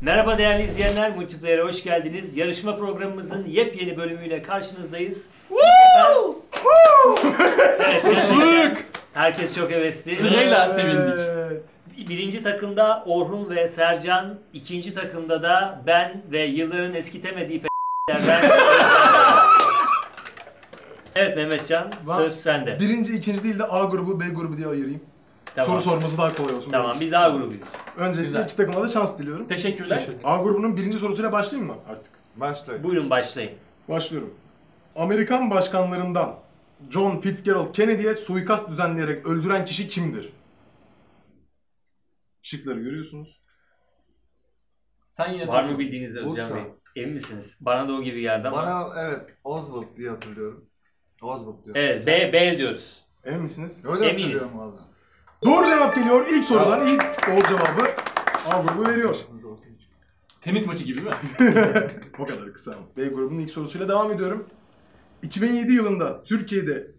Merhaba değerli izleyenler, Multiplayer'e hoş geldiniz. Yarışma programımızın yepyeni bölümüyle karşınızdayız. evet, gerçekten herkes çok hevesli. Sırayla sevindik. Birinci takımda Orhun ve Sercan, ikinci takımda da ben ve yılların eskitemediği p***lerden Evet Mehmetcan, Ben- söz sende. Birinci, ikinci değil de A grubu, B grubu diye ayırayım. Tamam. Soru sorması daha kolay olsun. Tamam, biz. A grubuyuz. Öncelikle Güzel. iki takıma da şans diliyorum. Teşekkürler. A grubunun birinci sorusuyla başlayayım mı artık? Başlayın. Buyurun başlayın. Başlıyorum. Amerikan başkanlarından John Fitzgerald Kennedy'ye suikast düzenleyerek öldüren kişi kimdir? Şıkları görüyorsunuz. Sen yine Var mı bildiğiniz Özcan Bursa. Bey? Emin misiniz? Bana da o gibi geldi ama. Bana evet Oswald diye hatırlıyorum. Oswald diyor. Evet, B, B diyoruz. Emin misiniz? Öyle Eminiz. hatırlıyorum valla. Doğru cevap geliyor. İlk sorudan ilk doğru cevabı A grubu veriyor. Tenis maçı gibi mi? o kadar kısa. B grubunun ilk sorusuyla devam ediyorum. 2007 yılında Türkiye'de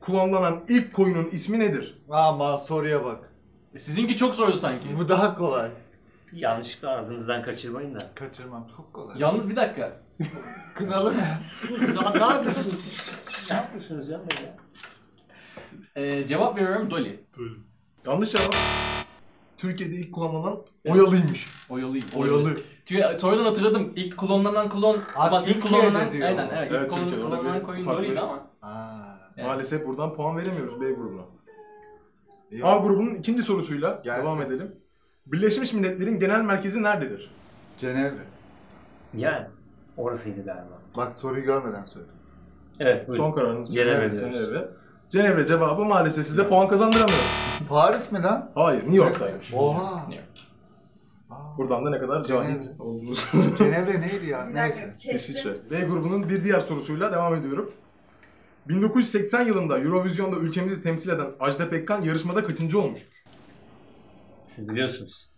kullanılan ilk koyunun ismi nedir? Ama soruya bak. E, Sizinki çok zordu sanki. Bu daha kolay. Yanlışlıkla ağzınızdan kaçırmayın da. Kaçırmam çok kolay. Yalnız bir dakika. Kınalı ne? Sus, ne, ne yapıyorsun? ne yapıyorsunuz ya böyle? Ee, cevap veriyorum Dolly. Yanlış cevap. Türkiye'de ilk kullanılan oyalıymış. Oyalı. Oyalı. Çünkü sonradan hatırladım. İlk kullanılan klon... Ha, Bak, ilk Türkiye'de kullanılan... diyor. Aynen evet. Evet, ilk Türkiye'de kullanılan bir koyun farklı- Dolly'ydi ama. Aa. Evet. Maalesef buradan puan veremiyoruz B grubuna. A grubunun ikinci sorusuyla Gelsin. devam edelim. Birleşmiş Milletler'in genel merkezi nerededir? Cenevre. Yani orasıydı galiba. Bak soruyu görmeden söyle. Evet buyurun. Son kararınız. mı? Cenevre diyoruz. Cenevre. Cenevre cevabı maalesef size puan kazandıramıyor. Paris mi lan? Hayır, New York'taymış. Oha. New York. Aa. Buradan da ne kadar cahil Cenevre. olduğunuz. Cenevre neydi ya? Neyse. İsviçre. B grubunun bir diğer sorusuyla devam ediyorum. 1980 yılında Eurovision'da ülkemizi temsil eden Ajda Pekkan yarışmada kaçıncı olmuştur? Siz biliyorsunuz.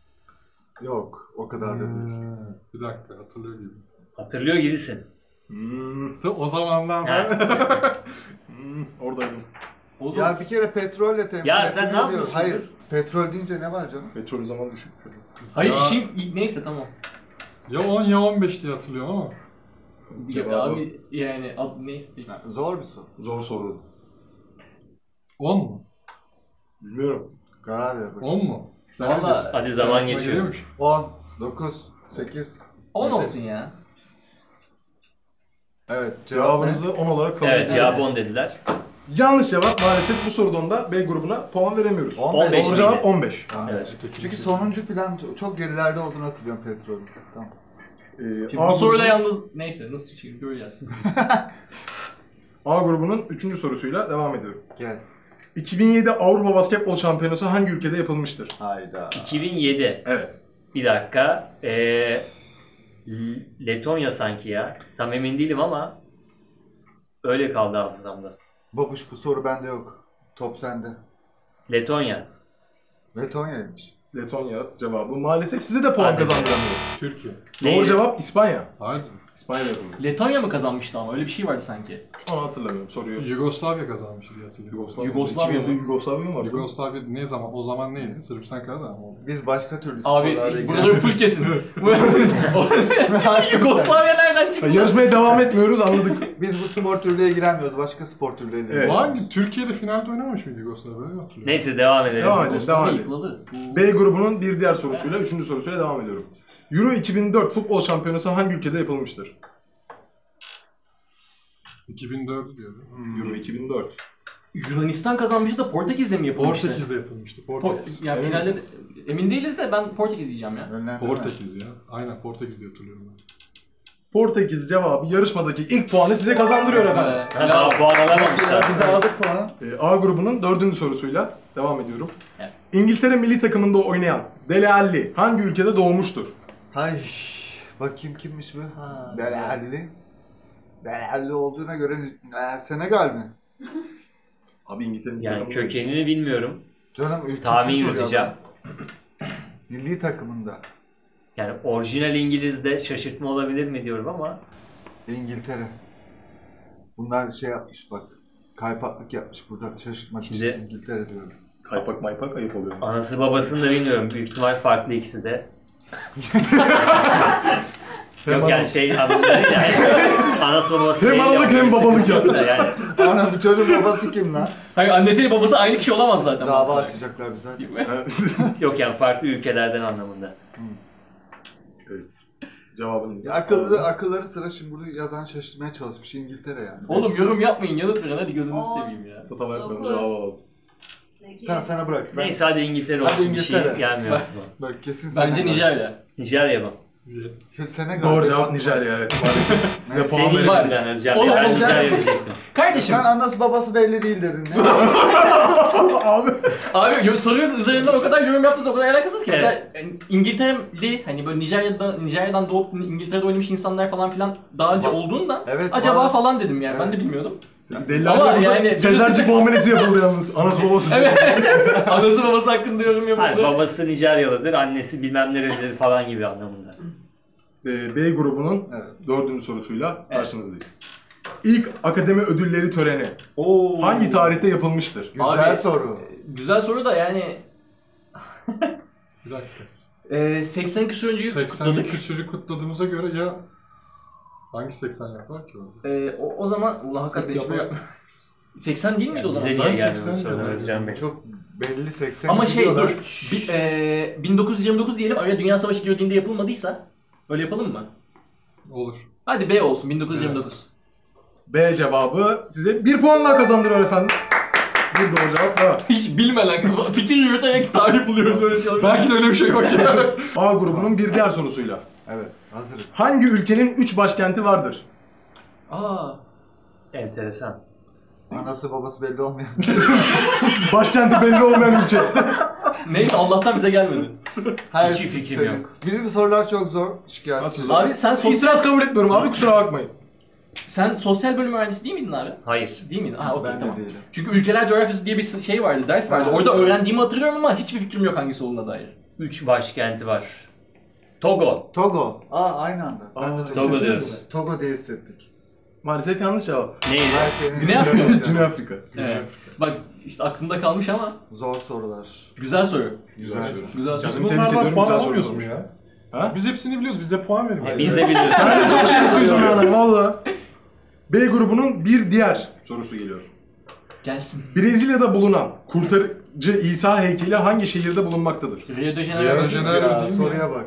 Yok o kadar da değil. Bir dakika hatırlıyor gibi. Hatırlıyor gibisin. Hmm, Ta- O zamandan Ha. hmm, oradaydım. O da- Ya bir kere petrolle temsil Ya sen ne yapıyorsun? Hayır. Petrol deyince ne var canım? Petrol zaman düşük. Hayır Ya. işin... Neyse tamam. Ya 10 ya 15 diye hatırlıyorum ama. Cevabı Abi yani ad, neyse. Ya, Zor bir soru. zor soru. 10 mu? Bilmiyorum. Karar ver bakayım. 10 mu? Sen Valla- bilirsin. Hadi Sen zaman aklıma geçiyor. geliyormuş. 10, 9, 8. 10 olsun ya. Evet? Cevabınızı 10 olarak kabul Evet ediyorum. cevabı 10 dediler. Yanlış cevap maalesef bu sorudan da B grubuna puan veremiyoruz. 15 Doğru miydi? cevap 15. Evet. Çünkü sonuncu falan çok- çok gerilerde olduğunu hatırlıyorum petrolün. Tamam. Ee, Şimdi A, bu soruyla grubunun, yalnız neyse nasıl şimdi göreceğiz. A grubunun 3. sorusuyla devam ediyorum. Gelsin. 2007 Avrupa Basketbol Şampiyonası hangi ülkede yapılmıştır? Hayda. 2007. Evet. Bir dakika. Ee, Letonya sanki ya. Tam emin değilim ama öyle kaldı hafızamda. Babuş bu soru bende yok. Top sende. Letonya. Letonya'ymış. Letonya cevabı maalesef size de puan Hadi. kazandıramıyor. Türkiye. Doğru Neydi? cevap İspanya. Hayır. Yapılmış. Letonya mı kazanmıştı ama öyle bir şey vardı sanki. Onu hatırlamıyorum soruyu. Yugoslavya kazanmıştı diye hatırlıyorum. Yugoslavya. Yugoslavya 2007'de mı? Yugoslavya mı vardı? Yugoslavya ne zaman? O zaman neydi? Sırbistan Karadağ mı oldu? Biz başka türlü Abi sporlarla buraları full kesin. Yugoslavya nereden çıktı? yarışmaya devam etmiyoruz anladık. Biz bu spor türlüğe giremiyoruz. Başka spor türleriyle. Evet. Hangi? Türkiye'de finalde oynamış mıydı Yugoslavya? Öyle hatırlıyorum. Neyse devam edelim. Devam edelim, devam Yugoslavya edelim. B grubunun bir diğer sorusuyla, üçüncü sorusuyla devam ediyorum. Euro 2004 futbol şampiyonası hangi ülkede yapılmıştır? 2004 diyordu. Euro 2004. Yunanistan kazanmıştı da Portekiz'de mi yapılmıştı? Portekiz'de yapılmıştı. Po- Portekiz. ya Emin finalde misiniz? emin değiliz de ben Portekiz diyeceğim ya. Önlendirme. Portekiz ya. Aynen Portekiz diye hatırlıyorum ben. Portekiz cevabı yarışmadaki ilk puanı size kazandırıyor efendim. Ee, Ha, daha puan alamamışlar. Bize aldık puanı. Ee, A grubunun dördüncü sorusuyla devam ediyorum. Evet. İngiltere milli takımında oynayan Dele Alli hangi ülkede doğmuştur? Hay. Bakayım kimmiş bu? Ha, Delalli. Delalli olduğuna göre e, Senegal mi? Abi İngiltere milli Yani takımında- kökenini bilmiyorum. Canım ülkesi Tahmin soruyor yürüteceğim. adam. Milli takımında. Yani orijinal İngiliz'de şaşırtma olabilir mi diyorum ama İngiltere. Bunlar şey yapmış bak. Kaypaklık yapmış burada şaşırtmak için İngiltere diyorum. Kaypak maypak ayıp oluyor. anası babasını da bilmiyorum. Büyük ihtimal farklı ikisi de. Yok yani şey anlamında değil yani. Anası babası Hem değil de analık hem babalık sıkıntı da Yani. Ana bu çocuğun babası kim lan? Hayır annesiyle babası aynı kişi olamaz zaten. Dava açacaklar bize. Yok yani farklı ülkelerden anlamında. evet. Cevabınızı. Akıllı, akılları sıra şimdi bunu yazan şaşırtmaya çalışmış İngiltere yani. Oğlum yorum yapmayın yanıt verin hadi gözünüzü seveyim ya. Tatava yapmayalım. Dokuz. Cevabı Sekiz. Tamam sana bırak. Ben, Neyse hadi İngiltere Hadi olsun bir şey İngiltere. gelmiyor aklıma. Bak kesin Bence Senegal. Nijerya. Nijerya mı? Şey, Senegal. Doğru cevap Nijerya evet maalesef. Size puan Senin verelim. yüzünden Özcan. Oğlum, Ben Nijerya diyecektim. Kardeşim Sen annesi babası belli değil dedin. Ne? Abi. abi yo- soruyor üzerinden o kadar yorum yaptınız o kadar alakasız ki. Mesela e, İngiltere'de hani böyle Nijerya'da, Nijerya'dan doğup İngiltere'de oynamış insanlar falan filan daha önce olduğundan Evet, acaba var. falan dedim yani ben de bilmiyordum. Belli Ama yani yani Sezercik birisi- muamelesi yapıldı yalnız. Anası babası. Evet. Anası babası hakkında yorum Hayır, yapıldı. babası Nijeryalıdır, annesi bilmem nerelidir falan gibi anlamında. Ee, B grubunun Evet. dördüncü sorusuyla karşınızdayız. İlk akademi ödülleri töreni Oo. hangi tarihte yapılmıştır? Güzel Abi- soru. Güzel soru da yani Bir dakika. e, 80 küsürüncüyü 80 kutladık. küsürü kutladığımıza göre ya hangi 80 yapar ki orada? E, o, o zaman ulan hakikaten hiç Yapar. böyle- 80 değil miydi o zaman? Bize Ben niye gelmiyor 80 bu soru diyorum. Özcan Bey? Çok belli 80 Ama şey dur. Bi- e, 1929 diyelim araya Dünya Savaşı girdiğinde yapılmadıysa öyle yapalım mı? Olur. Hadi B olsun 1929. B cevabı size bir puan daha kazandırıyor efendim. Bir doğru cevap daha. Hiç bilmeden fikir yürüterek tarih buluyoruz böyle şeyler. Belki de öyle bir şey yok ya. A grubunun bir diğer sorusuyla. Evet hazırız. Hangi ülkenin 3 başkenti vardır? Aa. Enteresan. Anası babası belli olmayan. Başkenti belli olmayan ülke. Neyse Allah'tan bize gelmedi. Hayır, Hiçbir fikrim senin- yok. Bizim sorular çok zor. Şikayet. Nasıl zor? Abi sen sosyal İtiraz kabul etmiyorum abi kusura bakmayın. sen sosyal bölüm öğrencisi değil miydin abi? Hayır. Değil miydin? Ha okey Ben tamam. de değilim. Çünkü ülkeler coğrafyası diye bir şey vardı, ders vardı. Ha. Orada öğrendiğimi hatırlıyorum ama hiçbir fikrim yok hangisi olduğuna dair. Üç başkenti var. Togo. Togo. Aa aynı anda. Ben Aa, de Togo hissettim. diyoruz. Togo diye hissettik. Maalesef yanlış cevap. Neydi? Senin Güney Afrika. Güney Afrika. Evet. Bak işte aklımda kalmış ama Zor sorular. güzel soru. Güzel soru. Güzel soru. Biz tebrik bunlardan ediyorum puan güzel soru alamıyoruz mu sormuş. ya? Ha? Biz hepsini biliyoruz. Bize puan verin. bari. Biz de biliyoruz. Sen de çok şey istiyorsun yani valla. B grubunun bir diğer sorusu geliyor. Gelsin. Brezilya'da bulunan kurtarıcı İsa heykeli hangi şehirde bulunmaktadır? Rio de Rio Janeiro. de Janeiro Ya, değil mi soruya ya? bak.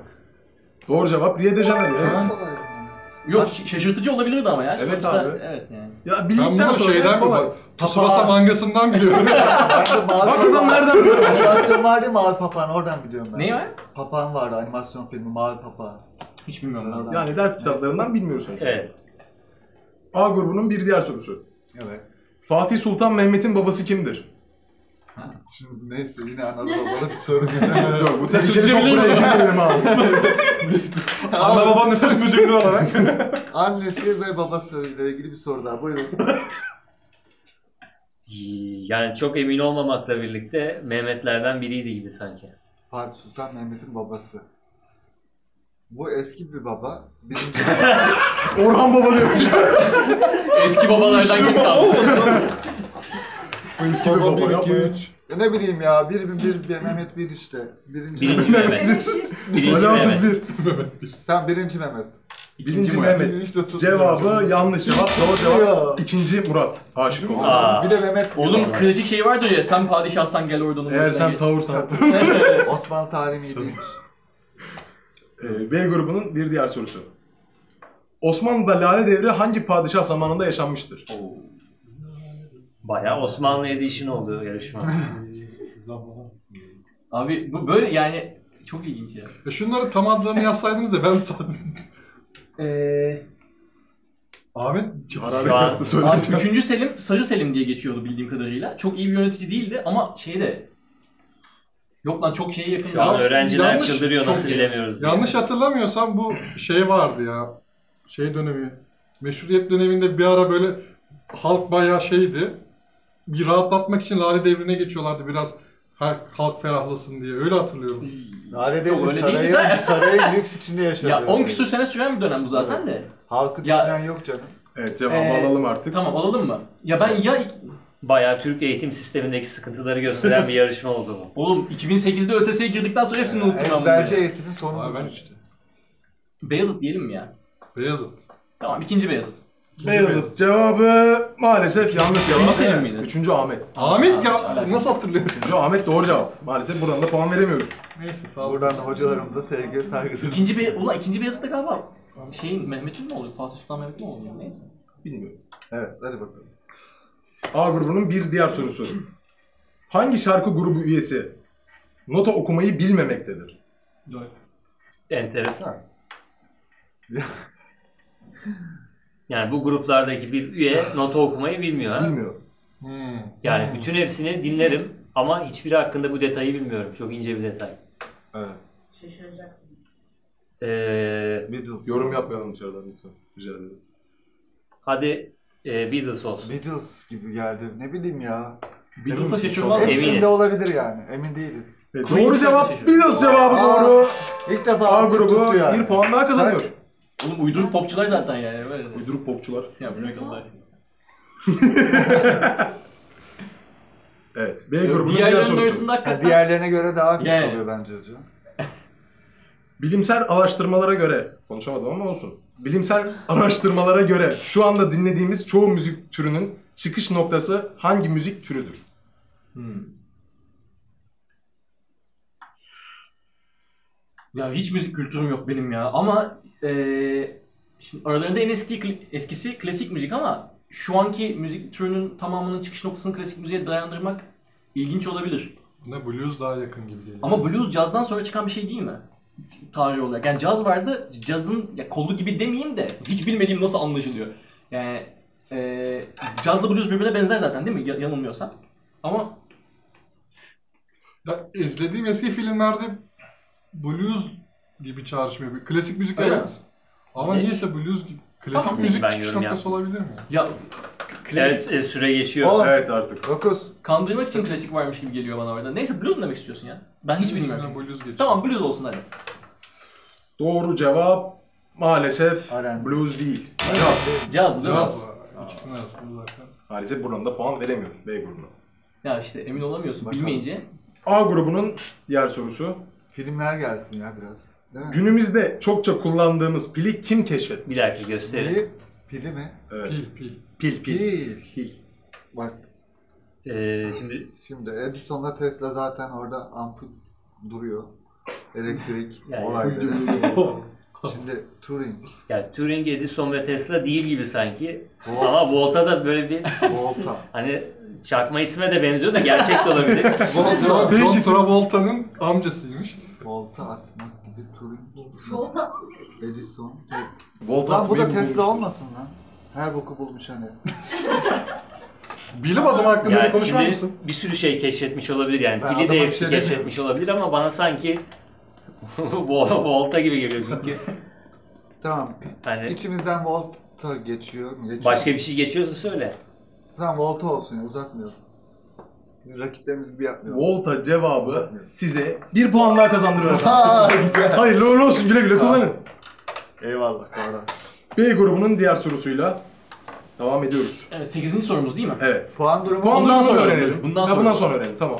Doğru cevap Rio de Janeiro. Evet. Yok şaşırtıcı olabilirdi ama ya. Evet Sonuçta- abi. Evet yani. Ya Ben bildikten bunu sonra şeyden kolay. biliyorum. Tsubasa mangasından biliyorum. Ben de mavi Bak adam nereden biliyor? Animasyon vardı ya Mavi Papağan oradan biliyorum ben. Ne var? Papağan vardı animasyon filmi Mavi Papağan. Hiç bilmiyorum ben. Yani ders kitaplarından bilmiyoruz sonuçta. Evet. A grubunun bir diğer sorusu. Evet. Fatih Sultan Mehmet'in babası kimdir? Şimdi neyse yine babalı bir soru. Yok bu tehlikeli Türkçe çok buraya girmeyelim abi. Ana baba nüfus müdürlüğü olarak. Annesi ve babası ile ilgili bir soru daha. Buyurun. Yani çok emin olmamakla birlikte Mehmetlerden biriydi gibi sanki. Fatih Sultan Mehmet'in babası. Bu eski bir baba. Birinci Orhan Baba diyor. Eski babalardan kim kaldı? Bu eski bir baba 1, 2, yapma. 3. Ne bileyim ya. Bir, bir, bir, bir Mehmet bir işte. Birinci, Birinci Mehmet. Mehmet. Bir. Birinci Alaaddin Mehmet. bir. Tamam birinci Mehmet. Birinci. Mehmet. İşte tutmuyor. Cevabı yanlış cevap. Doğru tutmuyor. cevap. İkinci Murat. Aşık oldu. Aa. Bir de Mehmet. Oğlum klasik şey vardır ya sen padişahsan gel oradan Eğer sen geç. tavırsan. Osmanlı tarihi iyiymiş. Ee, B grubunun bir diğer sorusu. Osmanlı'da Lale Devri hangi padişah zamanında yaşanmıştır? Bayağı Osmanlı Edition oldu yarışma. Abi bu böyle yani çok ilginç ya. E şunları tam adlarını yazsaydınız ya ben Eee Ahmet Hararet yaptı Abi söyleyeceğim. 3. Selim Sarı Selim diye geçiyordu bildiğim kadarıyla. Çok iyi bir yönetici değildi ama şey de Yok lan çok şeye yakın. Şu an öğrenciler yanlış, çıldırıyor çok nasıl iyi. bilemiyoruz diye. yanlış hatırlamıyorsam bu şey vardı ya. Şey dönemi. Meşruiyet döneminde bir ara böyle halk bayağı şeydi. Bir rahatlatmak için Lale Devri'ne geçiyorlardı biraz. Her halk ferahlasın diye. Öyle hatırlıyorum. Lale Devri öyle sarayın, de. sarayın lüks içinde yaşadı. Ya 10 küsur sene süren bir dönem bu zaten Evet. de. Halkı Ya- düşünen yok canım. Evet cevabı Ee, alalım artık. Tamam alalım mı? Ya ben ya Bayağı Türk eğitim sistemindeki sıkıntıları gösteren bir yarışma oldu bu. Oğlum 2008'de ÖSS'ye girdikten sonra hepsini unuttum ben Ezberci bunu. eğitimin sonu ben işte. Beyazıt diyelim mi ya? Beyazıt. Tamam ikinci Beyazıt. Beyazıt cevabı maalesef yanlış cevap. Üçüncü senin miydi? Üçüncü Ahmet. Ahmet ya nasıl hatırlıyorsun? Üçüncü Ahmet doğru cevap. Maalesef buradan da puan veremiyoruz. Neyse sağ ol. Buradan da hocalarımıza sevgi ve saygılarımı. İkinci Bey Ulan ikinci Beyazıt da galiba şeyin Mehmet'in mi oluyor? Fatih Sultan Mehmet mi oluyor? Neyse. Bilmiyorum. Evet hadi bakalım. A grubunun bir diğer sorusu. Hangi şarkı grubu üyesi nota okumayı bilmemektedir? Doğru. Enteresan. Yani bu gruplardaki bir üye nota okumayı bilmiyor ha. Bilmiyor. Hmm. Yani bütün hepsini dinlerim ama hiçbiri hakkında bu detayı bilmiyorum. Çok ince bir detay. Evet. Şaşıracaksınız. Ee, Beatles. Yorum yapmayalım dışarıdan lütfen. Rica ederim. hadi e, Beatles olsun. Beatles gibi geldi. Ne bileyim ya. Beatles'a şaşırmaz Çok mıyım? Eminiz. Hepsinde olabilir yani. Emin değiliz. Evet, doğru cevap. Beatles cevabı Aa. doğru. İlk defa A grubu bir puan daha kazanıyor. Oğlum uyduruk popçular zaten yani. Böyle. Uyduruk popçular. Ya bırak Allah. Evet. B grubunun diğer Diğerlerinin sorusu. arasında Ha, hakikaten... diğerlerine göre daha hafif Yani. oluyor bence hocam. Bilimsel araştırmalara göre, konuşamadım ama olsun. Bilimsel araştırmalara göre şu anda dinlediğimiz çoğu müzik türünün çıkış noktası hangi müzik türüdür? Hmm. Ya hiç müzik kültürüm yok benim ya ama eee şimdi aralarında en eski eskisi klasik müzik ama şu anki müzik türünün tamamının çıkış noktasını klasik müziğe dayandırmak ilginç olabilir. Buna blues daha yakın gibi geliyor. Ama blues cazdan sonra çıkan bir şey değil mi? Tarih olarak. Yani caz vardı. Cazın ya kolu gibi demeyeyim de hiç bilmediğim nasıl anlaşılıyor. Yani eee cazla blues birbirine benzer zaten değil mi? Ya- yanılmıyorsam. Ama Ya, izlediğim eski filmlerde blues gibi çağrışmıyor. Bir Klasik müzik Öyle evet. Ama Ne? niyeyse blues gibi. Klasik Tamam, müzik ben çıkış yorum noktası olabilir mi? ya klasik Evet e, süre geçiyor. Oğlum. Evet artık. 9. Kandırmak için klasik varmış gibi geliyor bana orada. Neyse blues mu demek istiyorsun ya? Ben hiç bilmiyorum. İçinden blues geçiyor. Tamam blues olsun hadi. Doğru cevap maalesef R&B. blues değil. Caz. Caz değil mi? Caz. İkisinin arasında zaten. Maalesef buradan da puan veremiyoruz B grubuna. Ya işte emin olamıyorsun Bakalım. bilmeyince. A grubunun diğer sorusu. Filmler gelsin ya biraz. Değil mi? Günümüzde çokça kullandığımız pili kim keşfetmiş? Bir dakika gösterin. Pili, pili mi? Evet. Pil pil. Pil pil. Pil. Pil. Bak Ee, şimdi şimdi Edison'la Tesla zaten orada ampul duruyor. Elektrik Yani- olayları. Şimdi Turing, yani Turing, Edison ve Tesla değil gibi sanki. Volt, Ama Volta da böyle bir Volta. hani çakma isme de benziyor da gerçek de olabilir. Volta. John Belki- Travolta'nın amcasıymış. Volta atmak gibi Turing. Volta. Edison. Volt Lan bu da atmayı Tesla bulmuştur. olmasın lan. Her boku bulmuş hani. Bilim adamı hakkında Yani konuşmaz şimdi mısın? bir sürü şey keşfetmiş olabilir yani. Ben Pili de bir hepsi şey demiyorum. keşfetmiş olabilir ama bana sanki Vol- Volta gibi geliyor çünkü. Tamam. Hani İçimizden Volta geçiyor. geçiyor. başka bir şey geçiyorsa söyle. Tamam Volta olsun ya uzatmayalım. Rakiplerimiz bir yapmıyoruz. Volta cevabı size bir puan daha kazandırıyor. Ha güzel. Hayırlı uğurlu olsun güle güle kullanın. Eyvallah Kara. B grubunun diğer sorusuyla devam ediyoruz. Evet 8. sorumuz değil mi? Evet. Puan durumu Puan Bundan durumunu sonra öğrenelim. öğrenelim. Bundan Ha, sonra. bundan sonra öğrenelim tamam.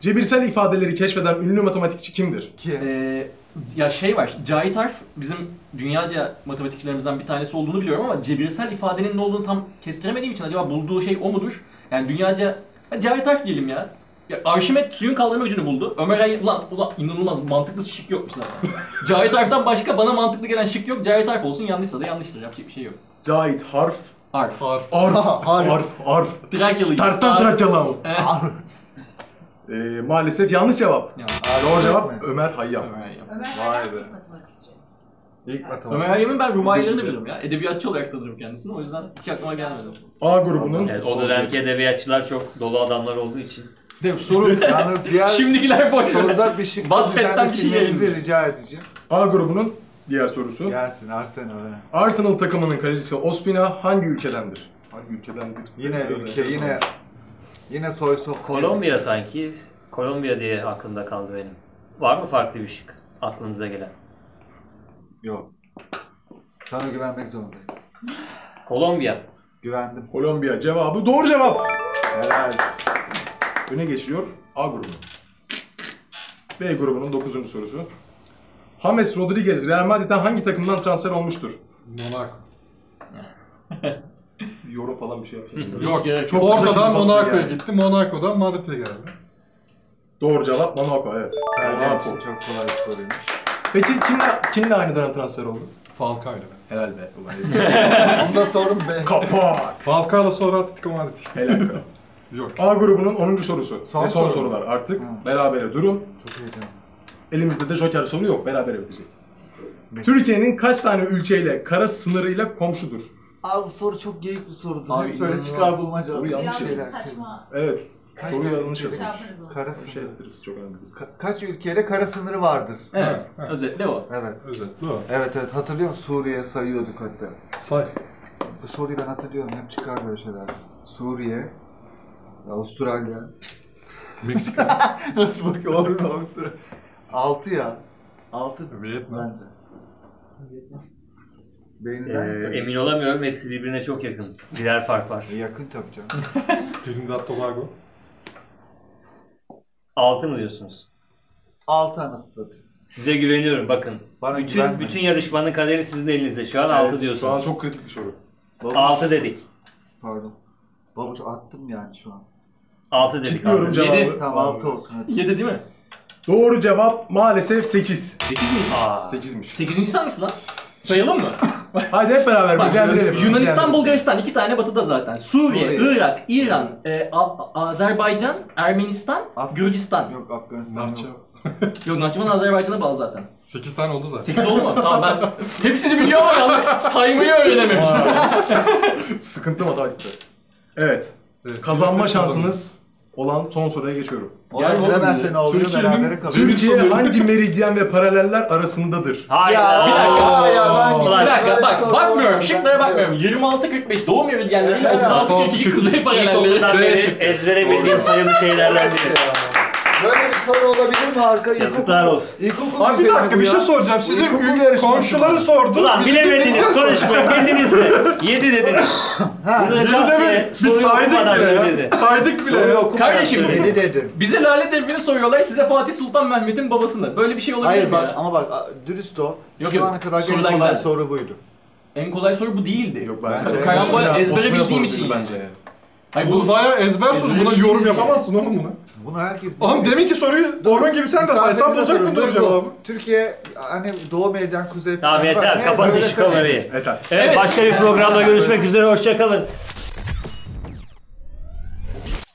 Cebirsel ifadeleri keşfeden ünlü matematikçi kimdir? ki. Ee, ya şey var, Cahit Arf bizim dünyaca matematikçilerimizden bir tanesi olduğunu biliyorum ama cebirsel ifadenin ne olduğunu tam kestiremediğim için acaba bulduğu şey o mudur? Yani dünyaca, ha, Cahit Arf diyelim ya. Ya Arşimet suyun kaldırma gücünü buldu. Ömer Ay, ulan, ulan inanılmaz mantıklı şık yokmuş zaten. Cahit Arf'tan başka bana mantıklı gelen şık yok. Cahit Arf olsun yanlışsa da yanlıştır yapacak bir şey yok. Cahit Harf. Arf. Harf. Arf. Harf. Arf. Arf. Trakyalı. Tersten. Trakyalı. Ee, maalesef yanlış cevap. Ya, Doğru Harf cevap? Ömer Hayyam. Ömer Hayyam. Ömer Vay be. İlk matematik. Ömer Hayyam'ın ben rumayelerini bilirim ya. Edebiyatçı olarak tanırım kendisini. O yüzden hiç aklıma gelmedi. A grubunun Evet, o dönemki edebiyatçılar çok dolu adamlar olduğu için. de, soru Yalnız diğer Şimdikiler boş. ver. soruda bir sizden de bir şey silmenizi rica edeceğim. A grubunun diğer sorusu. Gelsin Arsenal. he. Arsenal takımının kalecisi Ospina hangi ülkedendir? Hangi ülkedendir? Yine ülke yine yine soy sop. Kolombiya sanki. Kolombiya diye aklımda kaldı benim. Var mı farklı bir şık aklınıza gelen? Yok. Sana güvenmek zorundayım. Kolombiya. Güvendim. Kolombiya cevabı doğru cevap. Helal. Öne geçiyor A grubu. B grubunun 9. sorusu. James Rodriguez Real Madrid'den hangi takımdan transfer olmuştur? Monaco. Yorum falan bir şey yapmıyorum. Yok, gerek. Çok kısa Porto'dan attı Monaco'ya yani. gitti. Monaco'dan Madrid'e geldi. Doğru cevap Monaco evet. Sercan Monaco. için çok kolay bir soruymuş. Peki kimle, kimle aynı dönem transfer oldu? Falcao'yla. Helal be. Da sordum be. Kapak. Falcao'la sonra Atletico Madrid. Helal be. Yok. A grubunun 10. sorusu. Son Ve son soru sorular artık. Hı. Berabere durum. Çok heyecanlı. Elimizde de joker soru yok. Berabere bitecek. Türkiye'nin kaç tane ülkeyle kara sınırıyla komşudur? Abi bu soru çok geyik bir sorudu. Abi Hep böyle inanılmaz. çıkar bulmaca. Soru yanlış şeyler. saçma. Evet. Kaç soru yanlış onu. Kara Bir şey sınırı. ederiz çok önemli. Ka- kaç ülkeyle kara sınırı vardır? Evet. Evet. Özetle o. Evet. Özetli o. Evet evet hatırlıyor musun? Suriye sayıyorduk hatta. Say. Bu soruyu ben hatırlıyorum. Hep çıkar böyle şeyler. Suriye, Avustralya. Meksika. Nasıl bakıyor oğlum Avustralya? 6 ya. 6 Vietnam. bence. Beyninden Ee, emin olamıyorum. Hepsi birbirine çok yakın. Birer fark var. Yakın tabii canım. Trinidad Tobago. 6 mı diyorsunuz? 6 anası satıyor. Size güveniyorum bakın. Bana bütün güvenme. bütün yarışmanın kaderi sizin elinizde. Şu an 6 Evet, Şu an diyorsunuz. çok kritik bir soru. Babuş- 6 dedik. Pardon. Babuş attım yani şu an. 6 dedik. Abi. cevabı. Yedi. Tamam 6 olsun hadi. 7 değil mi? Doğru cevap maalesef 8. 8 mi? Aa. 8'miş. 8. hangisi lan? Sayalım mı? Hadi hep beraber Bak, bilgilendirelim. Yunanistan. Bulgaristan iki tane batıda zaten. Suriye, Suriye. Irak, İran, e, A- Azerbaycan, Ermenistan, Af- Gürcistan. Yok Afganistan yok. Yok Nahçıvan Azerbaycan'a bağlı zaten. 8 tane oldu zaten. 8 oldu mu? tamam ben hepsini biliyorum ama yanlış saymayı öğrenememiştim. Sıkıntı matematikte. Evet. Evet, Kazanma kazandı. şansınız olan son soruya geçiyorum. Gel oğlum bilemezse ya. ne oluyor berabere kalıyor. Türkiye hangi meridyen ve paraleller arasındadır? Hayır. Ya, Bir dakika. ya, ben Bir dakika Böyle bak bakmıyorum şıklara bakmıyorum. 26-45 doğu meridyenleriyle Evet, 36-42 kuzey paralelleri. Beri ezbere bildiğim sayılı şeylerden biri. Soru olabilir mi arka? Yazıklar olsun. İlkokul Abi bir dakika bu bir ya. şey soracağım. İlkokul ül- yarışması komşuları mı? sordu. Ulan Biz de bilemediniz konuşmayın. Bildiniz mi? 7 dediniz. Ha, Yedi çat de mi? Biz soruyu saydık bile söyledi. ya. Saydık bile. Soruyu ya. okumadan Kardeşim, söyledi. Yedi dedim. Bize Lale Devri'ni soruyorlar size Fatih Sultan Mehmet'in babasını. Böyle bir şey olabilir Hayır mi bak ya? ama bak a- dürüst ol. Yok, Şu yok. ana kadar en Sorular kolay güzel. soru buydu. En kolay soru bu değildi. Yok Bence bence. Karambol ezbere bildiğim için bence. Hayır Bu bu bayağı ezber soru. Buna yorum yapamazsın oğlum buna. Bunu herkes Oğlum deminki soruyu Orhun gibi sen de saysan bulacaktın doğru cevabı. Türkiye hani Doğu Meridian Kuzey Tamam yeter. Kapatın şu kamerayı. Yeter. Evet, Evet. başka bir programda görüşmek üzere. Hoşçakalın.